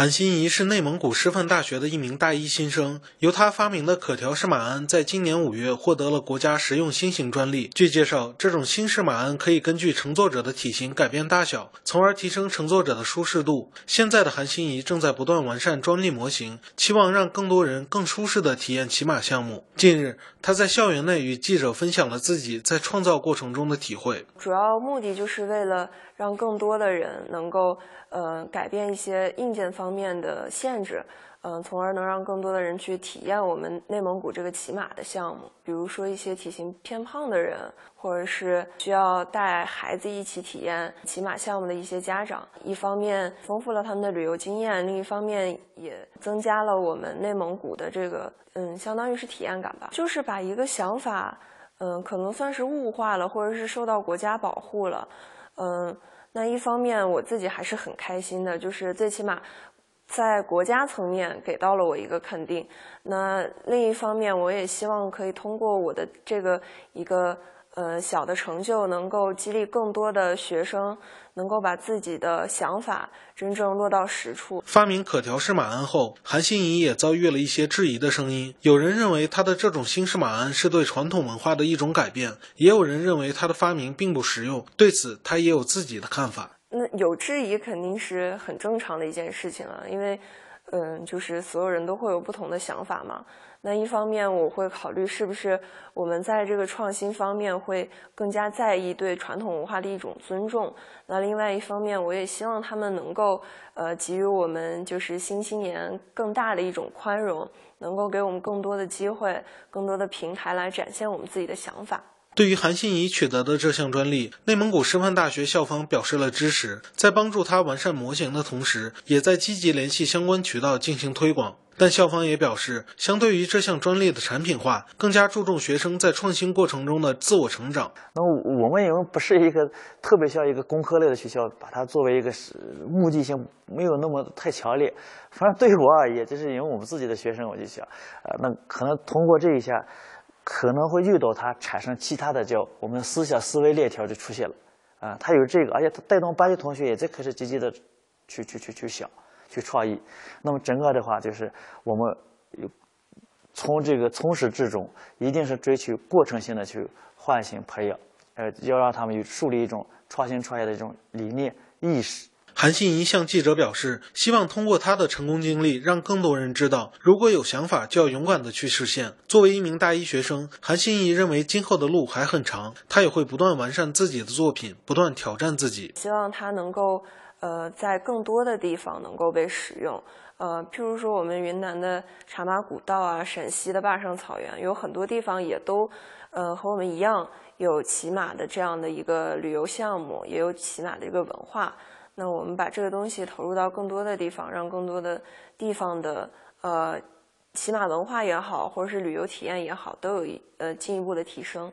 韩欣怡是内蒙古师范大学的一名大一新生，由他发明的可调式马鞍，在今年五月获得了国家实用新型专利。据介绍，这种新式马鞍可以根据乘坐者的体型改变大小，从而提升乘坐者的舒适度。现在的韩欣怡正在不断完善专利模型，期望让更多人更舒适地体验骑马项目。近日，他在校园内与记者分享了自己在创造过程中的体会，主要目的就是为了让更多的人能够呃改变一些硬件方方面的限制，嗯，从而能让更多的人去体验我们内蒙古这个骑马的项目。比如说一些体型偏胖的人，或者是需要带孩子一起体验骑马项目的一些家长，一方面丰富了他们的旅游经验，另一方面也增加了我们内蒙古的这个嗯，相当于是体验感吧，就是把一个想法。嗯，可能算是物化了，或者是受到国家保护了。嗯，那一方面我自己还是很开心的，就是最起码在国家层面给到了我一个肯定。那另一方面，我也希望可以通过我的这个一个。呃，小的成就能够激励更多的学生，能够把自己的想法真正落到实处。发明可调式马鞍后，韩欣怡也遭遇了一些质疑的声音。有人认为他的这种新式马鞍是对传统文化的一种改变，也有人认为他的发明并不实用。对此，他也有自己的看法。那有质疑肯定是很正常的一件事情了，因为。嗯，就是所有人都会有不同的想法嘛。那一方面，我会考虑是不是我们在这个创新方面会更加在意对传统文化的一种尊重。那另外一方面，我也希望他们能够呃给予我们就是新青年更大的一种宽容，能够给我们更多的机会、更多的平台来展现我们自己的想法。对于韩欣怡取得的这项专利，内蒙古师范大学校方表示了支持，在帮助他完善模型的同时，也在积极联系相关渠道进行推广。但校方也表示，相对于这项专利的产品化，更加注重学生在创新过程中的自我成长。那我们因为不是一个特别像一个工科类的学校，把它作为一个目的性没有那么太强烈。反正对于我而言，就是因为我们自己的学生，我就想，呃，那可能通过这一下。可能会遇到他产生其他的叫我们思想思维链条就出现了，啊，他有这个，而且他带动班级同学也在开始积极的去去去去想，去创意。那么整个的话就是我们有从这个从始至终一定是追求过程性的去唤醒培养，呃，要让他们有树立一种创新创业的这种理念意识。韩信怡向记者表示，希望通过他的成功经历，让更多人知道，如果有想法，就要勇敢的去实现。作为一名大一学生，韩信怡认为今后的路还很长，他也会不断完善自己的作品，不断挑战自己。希望他能够，呃，在更多的地方能够被使用。呃，譬如说我们云南的茶马古道啊，陕西的坝上草原，有很多地方也都，呃，和我们一样有骑马的这样的一个旅游项目，也有骑马的一个文化。那我们把这个东西投入到更多的地方，让更多的地方的呃骑马文化也好，或者是旅游体验也好，都有一呃进一步的提升。